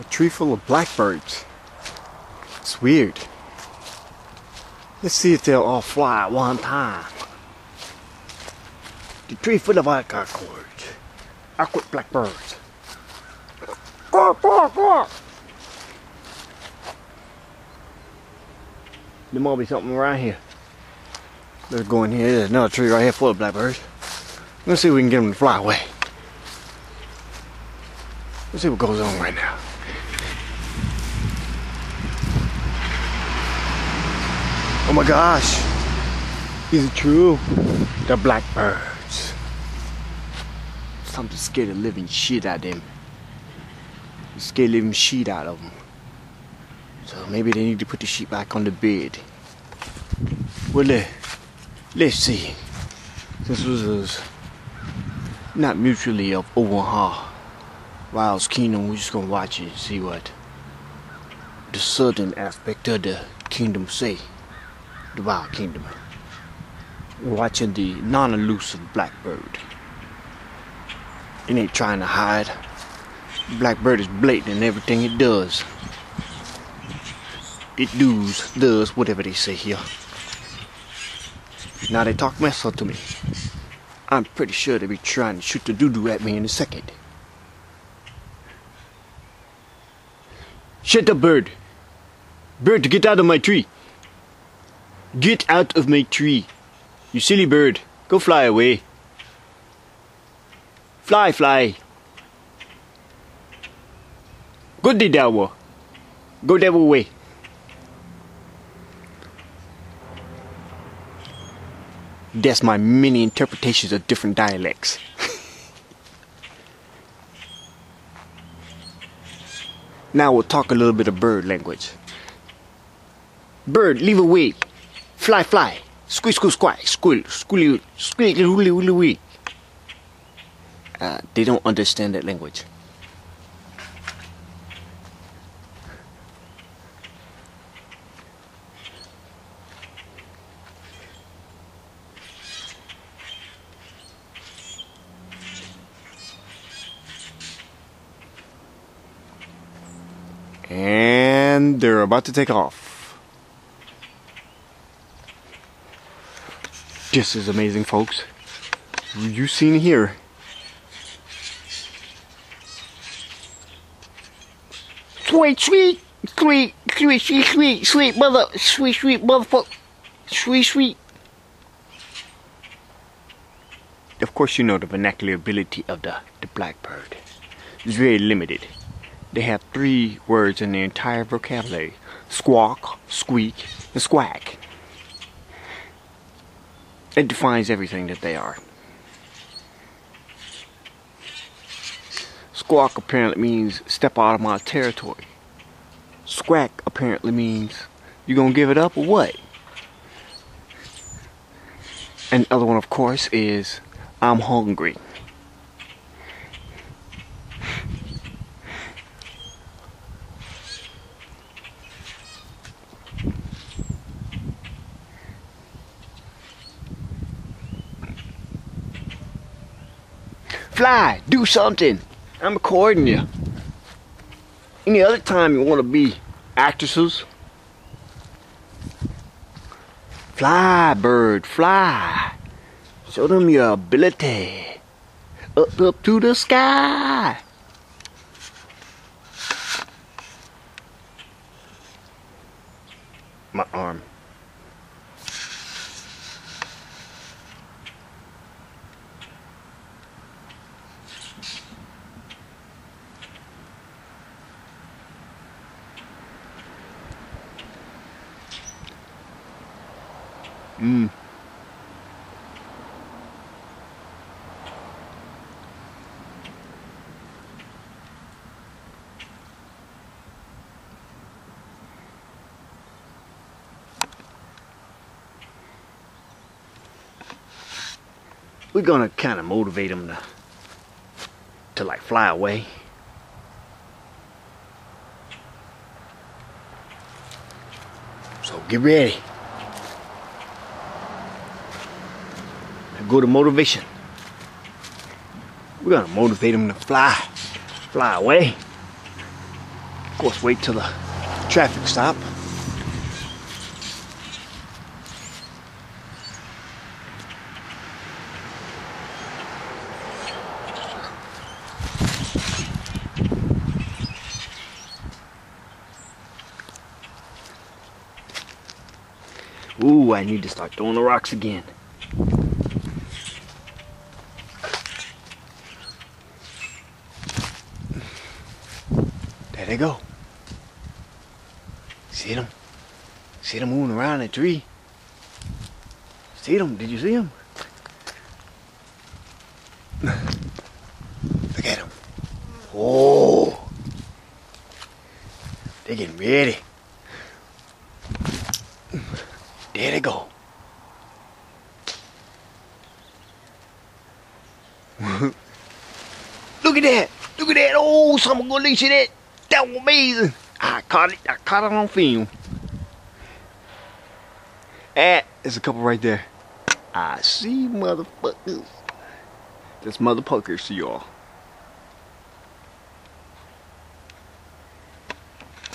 A tree full of blackbirds. It's weird. Let's see if they'll all fly at one time. The tree full of blackbirds. Awkward blackbirds. Quack, quack, quack. There might be something around here. Let's go in here. There's another tree right here full of blackbirds. Let's see if we can get them to fly away. Let's see what goes on right now. Oh my gosh. Is it true? The blackbirds. Something scared the living shit out of them. Scared the living shit out of them. So maybe they need to put the sheet back on the bed. Well, let, let's see. This was not mutually of Omaha. Wild's Kingdom, we're just gonna watch it and see what the southern aspect of the kingdom say. The Wild Kingdom. Watching the non-elusive blackbird. It ain't trying to hide. Blackbird is blatant in everything it does. It does, does, whatever they say here. Now they talk mess up to me. I'm pretty sure they be trying to shoot the doo-doo at me in a second. Shut up, bird. Bird, get out of my tree. Get out of my tree. You silly bird. Go fly away. Fly, fly. Go the devil. Go devil way. That's my many interpretations of different dialects. now we'll talk a little bit of bird language. Bird, leave away. Fly, fly. Squeak, squeak, squack. Squill, squill, squeak, woolly, woolly, wee. Uh, they don't understand that language. And they're about to take off. This is amazing, folks. You seen here. Sweet, sweet, sweet, sweet, sweet, sweet, sweet, mother, sweet, sweet, motherfucker, sweet, sweet. Of course, you know the vernacular ability of the, the blackbird. It's very limited. They have three words in their entire vocabulary squawk, squeak, and squack. It defines everything that they are. Squawk apparently means step out of my territory. Squack apparently means you gonna give it up or what? And the other one, of course, is I'm hungry. Fly, do something. I'm recording you. Any other time you want to be actresses, fly, bird, fly. Show them your ability. Up, up to the sky. My arm. Mm. We're gonna kind of motivate them to, to like fly away. So get ready. Go to motivation. We're gonna motivate them to fly, fly away. Of course, wait till the traffic stop. Ooh, I need to start throwing the rocks again. There they go. See them? See them moving around that tree? See them? Did you see them? At them. Oh, they're getting ready. There they go. Look at that. Look at that. Oh, someone gonna leash that. That was amazing. I caught it. I caught it on film. And there's a couple right there. I see motherfuckers. That's motherfuckers to y'all.